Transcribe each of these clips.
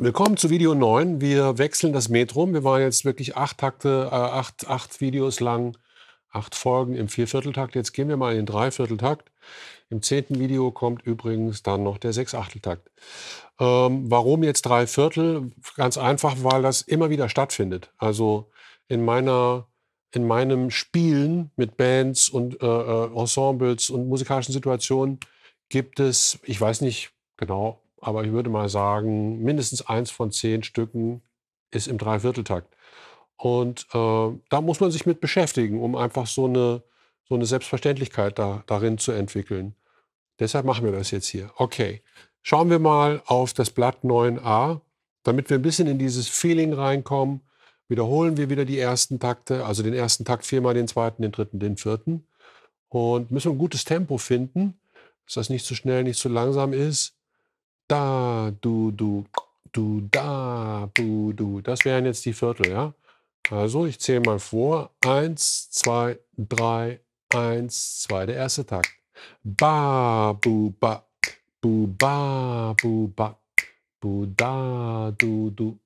Willkommen zu Video 9. Wir wechseln das Metrum. Wir waren jetzt wirklich acht Takte, äh, acht, acht Videos lang, acht Folgen im Viervierteltakt. Jetzt gehen wir mal in den Dreivierteltakt. Im zehnten Video kommt übrigens dann noch der Sechsachteltakt. Ähm, warum jetzt drei Viertel? Ganz einfach, weil das immer wieder stattfindet. Also in meiner in meinem Spielen mit Bands und äh, äh Ensembles und musikalischen Situationen gibt es, ich weiß nicht genau, aber ich würde mal sagen, mindestens eins von zehn Stücken ist im Dreivierteltakt. Und äh, da muss man sich mit beschäftigen, um einfach so eine, so eine Selbstverständlichkeit da, darin zu entwickeln. Deshalb machen wir das jetzt hier. Okay, schauen wir mal auf das Blatt 9a, damit wir ein bisschen in dieses Feeling reinkommen. Wiederholen wir wieder die ersten Takte, also den ersten Takt viermal, den zweiten, den dritten, den vierten. Und müssen ein gutes Tempo finden, dass das nicht zu schnell, nicht zu langsam ist da, du, du, du, da, du, du. Das wären jetzt die Viertel, ja? Also, ich zähle mal vor. Eins, zwei, drei, eins, zwei. Der erste Takt. Ba, bu, ba, bu, ba, bu, ba, bu, da, du, du,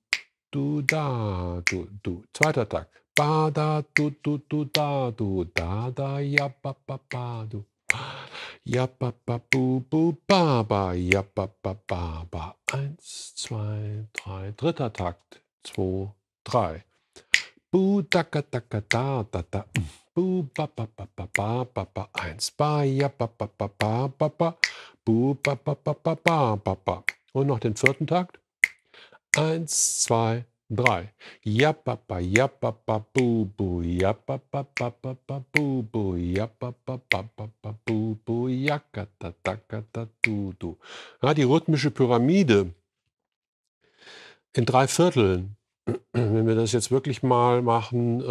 du, da, du, du. Zweiter Takt. Ba, da, du, du, du, da, du, da, da, ja, ba, ba, ba, du. Ja, papa, bu, bu, ba, ba, jabba-ba-ba-ba. Eins, zwei, drei, dritter Takt, zwei, drei. Bu-daka-daka-da-da-da, bu-ba-ba-ba-ba-ba-ba. Eins, ba, ja ba ba ba ba bu-ba-ba-ba-ba-ba-ba. Und noch den vierten Takt. Eins, zwei, drei. Japapa, japapa, bubu, japapa, papa, bubu, japapa, papa, bubu, jakata, takata, dudu. Ja, die rhythmische Pyramide in drei Vierteln. Wenn wir das jetzt wirklich mal machen,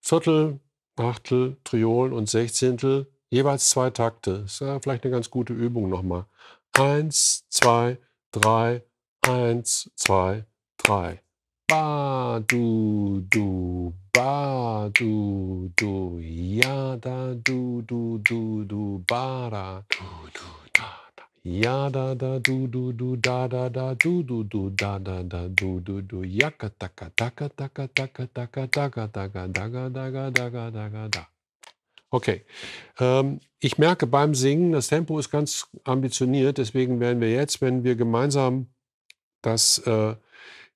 Viertel, Achtel, Triolen und Sechzehntel, jeweils zwei Takte. Das ist vielleicht eine ganz gute Übung nochmal. Eins, zwei, drei, eins, zwei, drei. Ba, du, du, ba, du, du, ja, da, du, du, du, du, ba, da, du, du, da, da, ja, da, da, du, du, du, da, da, da, du, du, du, da, da, da, du, du, du, jaka, taka, taka, taka, taka, taka, taka, taka, daga, daga, daga, daga, da. Okay. Ähm, ich merke beim Singen, das Tempo ist ganz ambitioniert, deswegen werden wir jetzt, wenn wir gemeinsam das äh,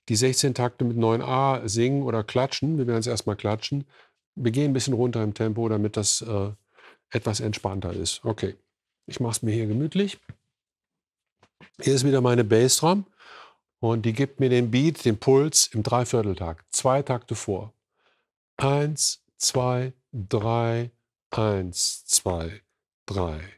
die 16 Takte mit 9a singen oder klatschen. Wir werden jetzt erstmal klatschen. Wir gehen ein bisschen runter im Tempo, damit das äh, etwas entspannter ist. Okay, ich mache es mir hier gemütlich. Hier ist wieder meine Bassdrum und die gibt mir den Beat, den Puls im Dreivierteltakt. Zwei Takte vor. Eins, zwei, drei, eins, zwei, drei.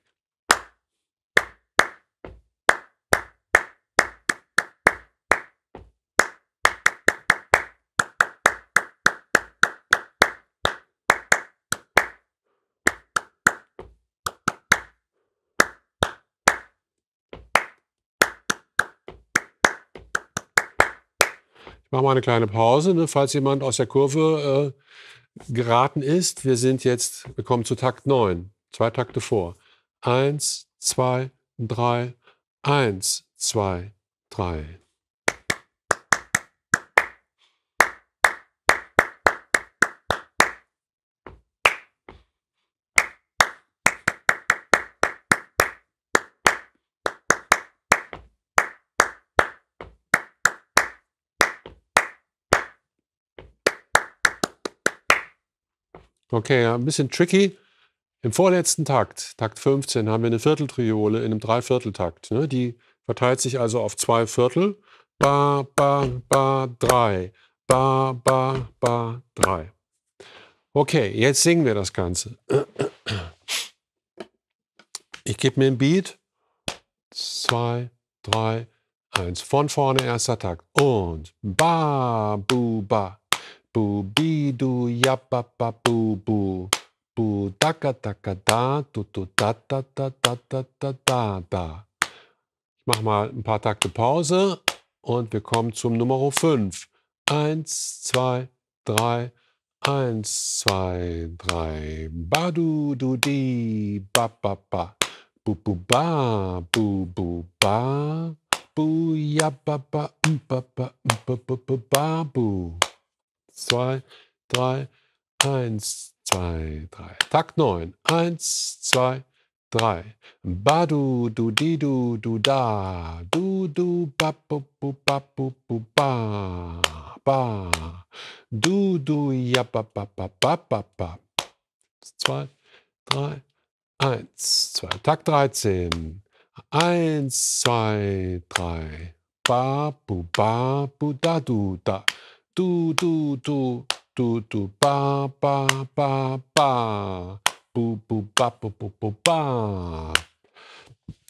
Ich mache mal eine kleine Pause, ne, falls jemand aus der Kurve äh, geraten ist. Wir sind jetzt, wir kommen zu Takt 9, zwei Takte vor. Eins, zwei, drei, eins, zwei, drei. Okay, ja, ein bisschen tricky. Im vorletzten Takt, Takt 15, haben wir eine Vierteltriole in einem Dreivierteltakt. Ne? Die verteilt sich also auf zwei Viertel. Ba, ba, ba, drei. Ba, ba, ba, drei. Okay, jetzt singen wir das Ganze. Ich gebe mir ein Beat. Zwei, drei, eins. Von vorne erster Takt. Und ba, bu, ba. Bu, bi, du, ja, ba, ba, bu, bu. Bu, da, ga, da, du, du, da, da, da, da, da, da, da, da. Ich mache mal ein paar Takte Pause und wir kommen zum Nummer 5. Eins, zwei, drei, eins, zwei, drei. Ba, du, du, di, ba, ba, ba. Bu, bu, ba, bu, bu, ba. bu, ja, ba, ba, ba, ba, ba, ba, ba, bu. Zwei, drei, eins, zwei, drei. Takt neun. Eins, zwei, drei. Ba, du, du, di, du, du, da. Du, du, ba, bu, bu, ba, bu, bu, ba. Ba. Du, du, ja, ba, ba, ba, ba, ba, ba. Zwei, drei, eins, zwei. Takt 13. Eins, zwei, drei. Ba, bu, ba, bu, da, du, da. Du, du, du, du, du, ba, ba, ba, ba. Bu, bu, ba, bu, bu, bu, ba.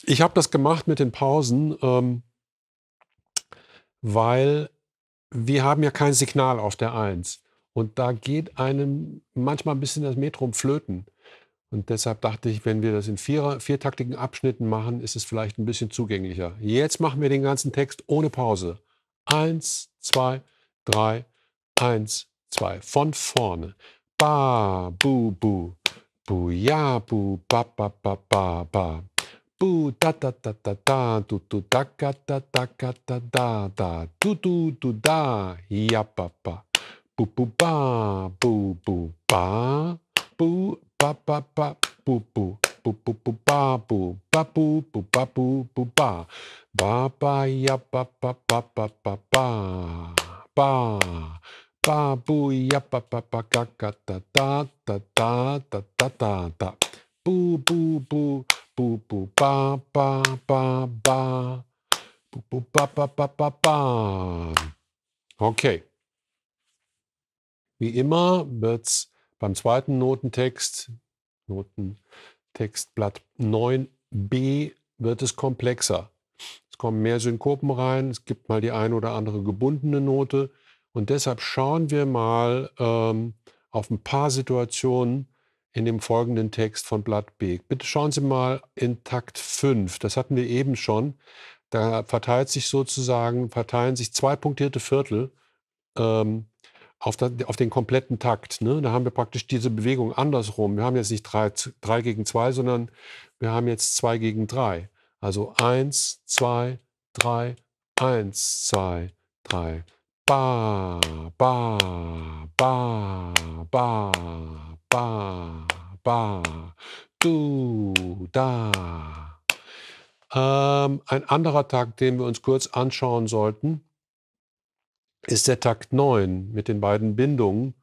Ich habe das gemacht mit den Pausen, ähm, weil wir haben ja kein Signal auf der Eins. Und da geht einem manchmal ein bisschen das Metrum flöten. Und deshalb dachte ich, wenn wir das in vier, viertaktigen Abschnitten machen, ist es vielleicht ein bisschen zugänglicher. Jetzt machen wir den ganzen Text ohne Pause. Eins, zwei, drei, eins, zwei. Von vorne. Ba, bu, bu. Bu, ja, bu, ba, ba, ba, ba, ba. Bu, da, da, da, da, da, du, du, da, ga, da, da, ga, da, da, da. Du, du, du, da, ja, ba, ba. Bu, bu, ba, bu, bu, ba. Bu, ba ba ba bu bu bu bu bu ba bu ba bu bu ba bu bu ba ba ba ya ba ba ba ba ba ba ba ba bu ya ba ba ba ga ga da da da da da da da da. Bu bu bu bu bu ba ba ba ba. Bu bu ba ba ba ba ba. Okay. Wie immer wird's beim zweiten Notentext, Notentextblatt 9b, wird es komplexer. Kommen mehr Synkopen rein, es gibt mal die eine oder andere gebundene Note. Und deshalb schauen wir mal ähm, auf ein paar Situationen in dem folgenden Text von Blatt B. Bitte schauen Sie mal in Takt 5. Das hatten wir eben schon. Da verteilt sich sozusagen, verteilen sich zwei punktierte Viertel ähm, auf, der, auf den kompletten Takt. Ne? Da haben wir praktisch diese Bewegung andersrum. Wir haben jetzt nicht 3 gegen 2, sondern wir haben jetzt 2 gegen 3. Also 1, 2, 3, 1, 2, 3. Ba, ba, ba, ba, ba, ba, du, da. Ähm, ein anderer Takt, den wir uns kurz anschauen sollten, ist der Takt 9 mit den beiden Bindungen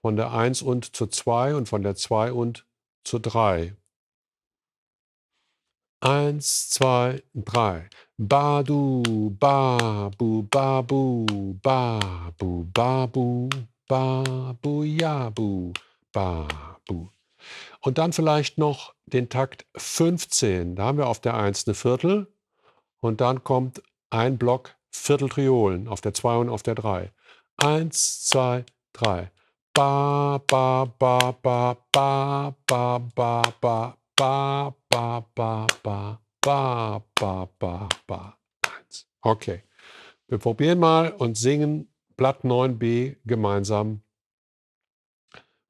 von der 1 und zur 2 und von der 2 und zur 3. 1, 2, 3. Ba, du, ba, bu, ba, bu, ba, bu, ba, bu, ba, bu, ja, bu, ba, bu. Und dann vielleicht noch den Takt 15. Da haben wir auf der 1 eine Viertel und dann kommt ein Block Vierteltriolen auf der 2 und auf der 3. 1, 2, 3. Ba, ba, ba, ba, ba, ba, ba, ba, ba, ba, ba, ba, ba, ba, ba, ba. 1. Okay. Wir probieren mal und singen Blatt 9b gemeinsam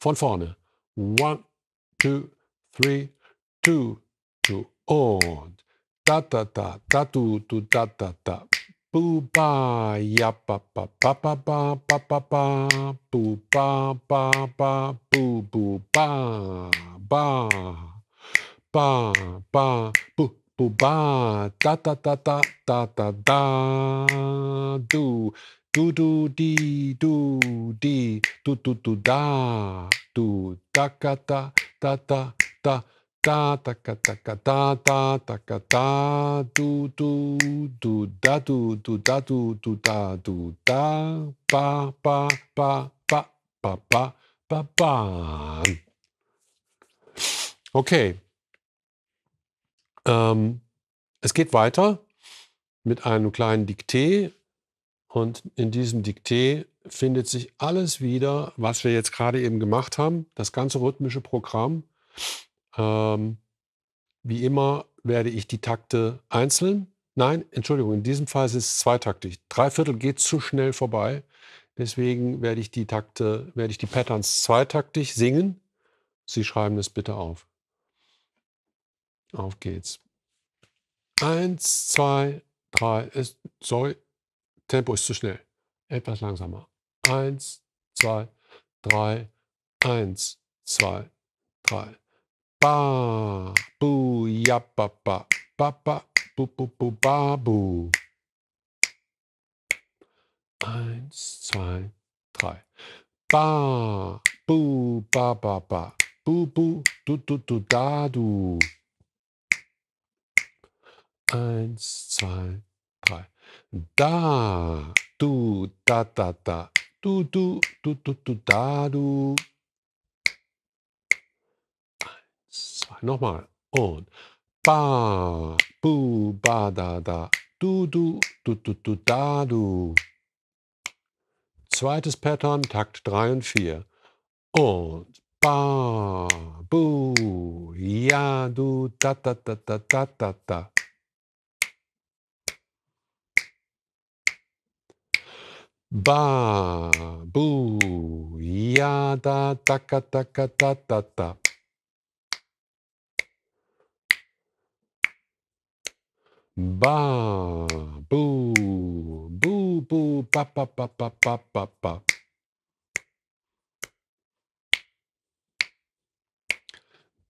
von vorne. 1, 2, 3, 2, 2 und da da da da du du da da da Boo ba ya ba ba ba ba ba ba ba ba boo ba ba ba boo boo ba ba ba ba boo boo ba da da da da da da da do do do di do di do do do da do da ga da da da da da da ka da ka da da da ka da du du du da du du da du du da du da ba ba ba ba ba ba ba ba. Okay. Ähm, es geht weiter mit einem kleinen Dikté und in diesem Dikté findet sich alles wieder, was wir jetzt gerade eben gemacht haben, das ganze rhythmische Programm. Ähm, wie immer werde ich die Takte einzeln. Nein, Entschuldigung, in diesem Fall ist es zweitaktig. Dreiviertel geht zu schnell vorbei. Deswegen werde ich die Takte, werde ich die Patterns zweitaktig singen. Sie schreiben es bitte auf. Auf geht's. Eins, zwei, drei, ist, sorry, Tempo ist zu schnell. Etwas langsamer. Eins, zwei, drei, eins, zwei, drei. Ba, bu, ja, ba, ba, ba, ba, bu, bu, bu, ba, bu. Eins, zwei, drei. Ba, bu, ba, ba, ba. Bu, bu, du, du, du, da, du. Eins, zwei, drei. Da, du, da, da, da. Du, du, du, du, du, da, du. Eins, zwei, nochmal. Und ba, bu, ba, da, da. Du, du, du, du, du, da, du. Zweites Pattern, Takt 3 und 4. Und ba, bu, ja, du, da, da, da, da, da, da, da. Ba, bu, ja, da, da, da, da, da, da, da. Ba, bu, bu, bu, ba, ba, ba, ba, ba, ba, ba.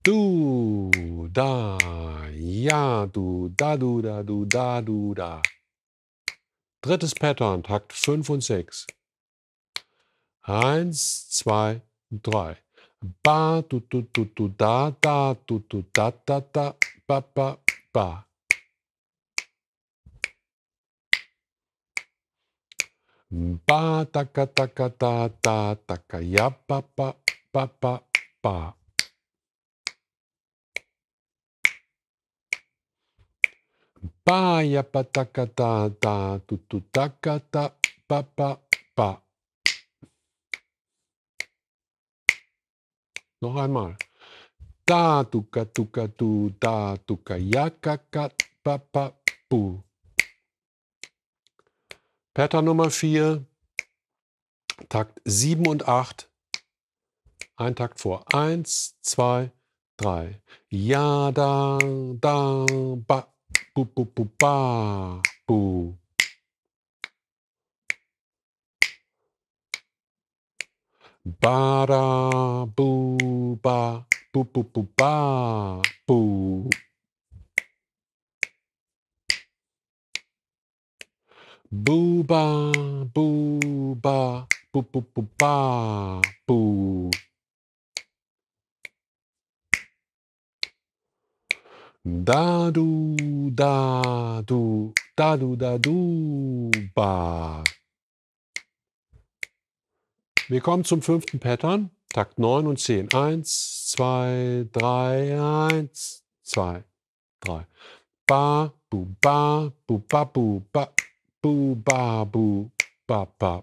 Du, da, ja, du, da, du, da, du, da, du, da. Drittes Pattern, Takt 5 und 6. Eins, zwei, drei. Ba, du, du, du, du, da, da, du, du, da, da, da, ba, ba, ba. Ba, da, da, da, da, da, ka, ja, ba, ba, ba, ba, ba. Ba, ja, ba, da, da, da, du, da, da, ba. Noch einmal. Da, du, ka, du, ka, du, da, du, ka, ja, ka, ka, ba, ba, bu. Pattern Nummer 4, Takt 7 und 8. Ein Takt vor. 1, 2, 3. Ja, da, da, ba, bu, bu, bu, ba, bu. Ba, da, bu, ba, bu, bu, bu, ba, bu. Buba, buba, bu, bu, bu, ba, bu. Da, du, da, du, da, du, da, du, ba. Wir kommen zum fünften Pattern, Takt 9 und 10. 1, 2, 3, 1, 2, 3. Ba, bu, ba, bu, ba, bu, ba, bu, ba, bu, ba, ba.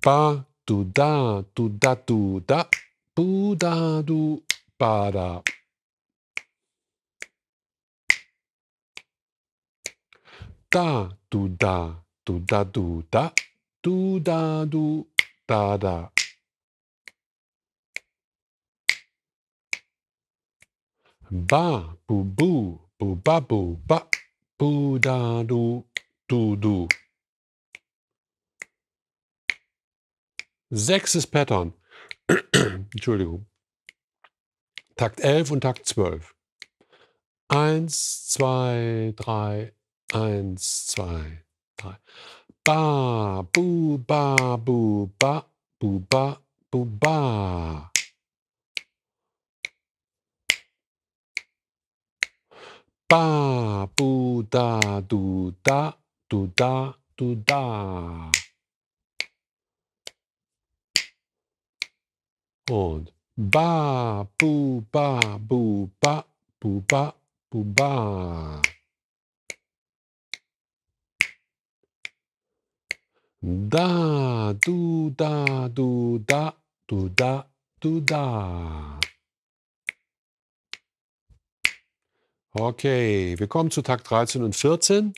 Ba, du, da, du, da, du, da, bu, da, du, ba, da. Da, du, da, du, da, du, da, du, da, du, da, da. Ba, bu, bu, bu, ba, bu, ba, bu, da, du, du, du. Sechstes Pattern. Entschuldigung. Takt 11 und Takt 12. Eins, zwei, drei, eins, zwei, drei. Ba, bu, ba, bu, ba, bu, ba, bu, ba. Ba, bu, da, du, da, du, da, du, da. Und ba, bu, ba, bu, ba, bu, ba, bu, ba. Da, du, da, du, da, du, da, du, da. Okay, wir kommen zu Takt 13 und 14.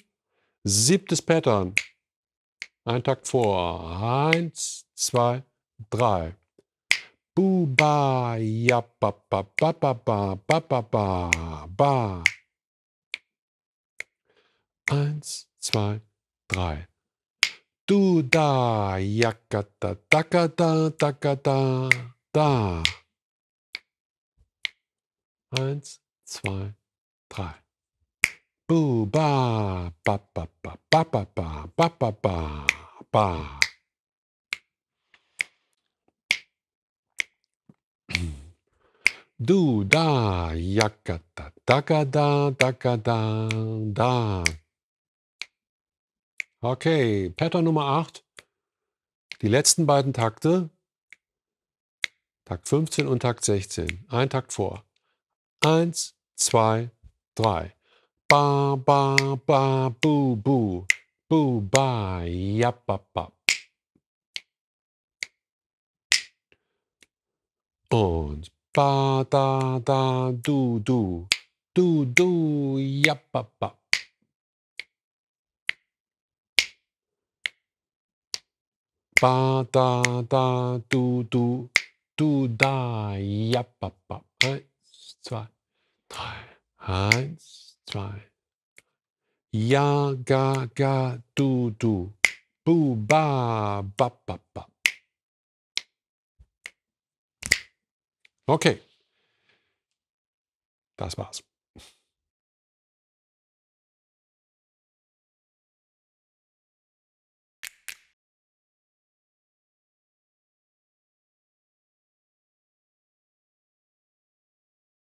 Siebtes Pattern. Ein Takt vor. Eins, zwei, drei. Bu, ba, ja, ba, ba, ba, ba, ba, ba, ba, ba, ba. Eins, zwei, drei. Du da, jacka da, dacka da, dacka da, da. Eins, zwei, drei. Bu, ba, ba, ba, ba, ba, ba, ba, ba, ba, ba, ba. Du da, jacka da, dacka da, dacka da, da. Okay, Pattern Nummer 8. Die letzten beiden Takte, Takt 15 und Takt 16. Ein Takt vor. Eins, zwei, drei. Ba, ba, ba, bu, bu. Bu, ba, ja, ba, ba. Und ba, da, da, du, du. Du, du, ja, ba, ba. Ba, da, da, du, du. Du, da, ja, ba, ba. Eins, zwei, drei. Eins, zwei. Ja, ga, ga, du, du. Bu, ba, ba, ba, ba. Okay. Das war's.